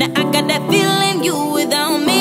Now I got that feeling you without me.